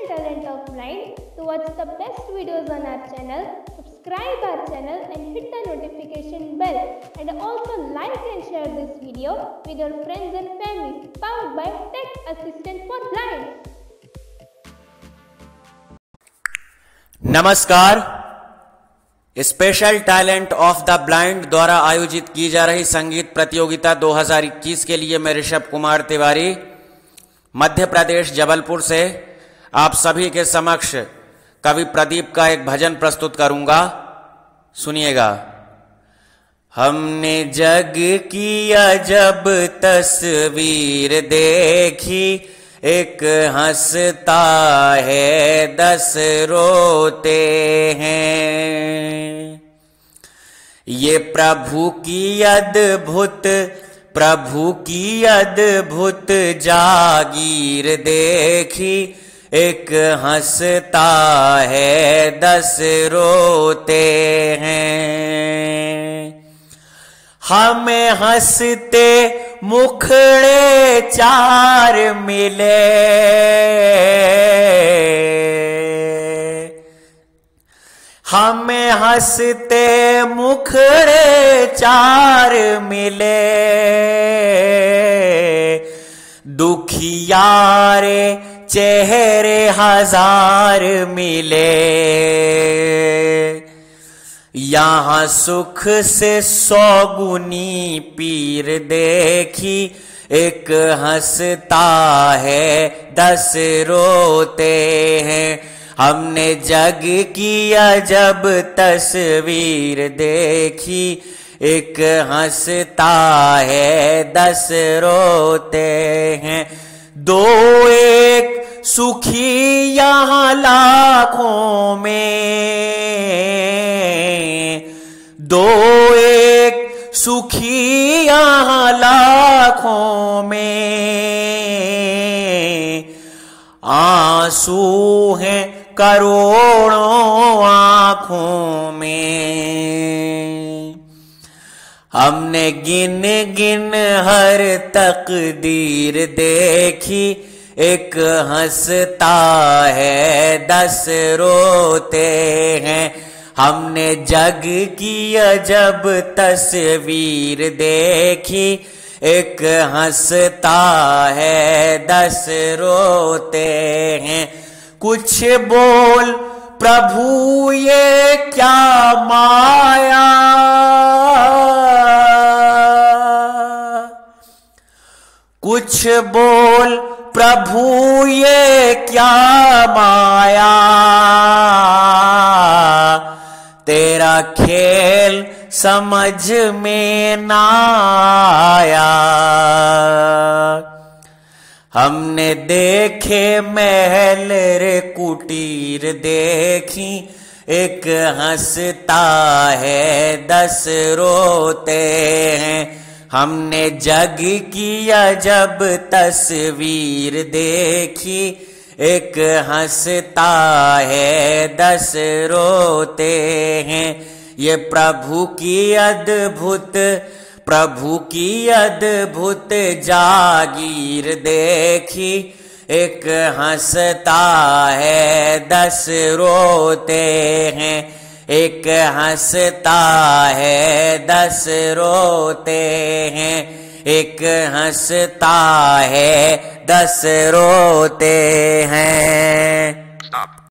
special talent of blind. To watch the best videos on our channel, subscribe our channel and hit the notification bell. And also like and share this video with your friends and families. Powered by Tech Assistant for Blind. नमस्कार special talent of the blind द्वारा आयोजित की जा रही संगीत प्रतियोगिता 2021 के लिए मैं ऋषभ कुमार तिवारी मध्य प्रदेश जबलपुर से आप सभी के समक्ष कवि प्रदीप का एक भजन प्रस्तुत करूँगा। सुनिएगा। हमने जग की अजब तस्वीर देखी, एक हंसता है, दस रोते हैं। ये प्रभु की अद्भुत, प्रभु की अद्भुत जागीर देखी एक हंसता है, दस रोते हैं। हमें हँसते मुखड़े चार मिले। हमें हँसते मुखड़े चार मिले। दुखियारे चेहरे हज़ार मिले। यहाँ सुख से सौ गुनी पीर देखी, एक हंसता है, दस रोते हैं। हमने जग की अजब तस्वीर देखी, एक हंसता है, दस रोते हैं। दो एक सुखी यहाँ लाखों में। दो एक सुखी यहाँ लाखों में। आँसू हैं करोड़ों आँखों में। हमने गिन गिन हर तकदीर देखी एक हंसता है, दस रोते हैं। हमने जग की अजब तस्वीर देखी। एक हंसता है, दस रोते हैं। कुछ बोल, प्रभु, ये क्या माया? कुछ बोल प्रभु, ये क्या माया? तेरा खेल समझ में ना आया। हमने देखे महल रे कुटीर देखी, एक हंसता है, दस रोते हैं। हमने जग की अजब तस्वीर देखी, एक हंसता है, दस रोते हैं। ये प्रभु की अद्भुत, प्रभु की अद्भुत जागीर देखी। एक हंसता है, दस रोते हैं। एक हंसता है दस रोते हैं। एक हंसता है दस रोते हैं।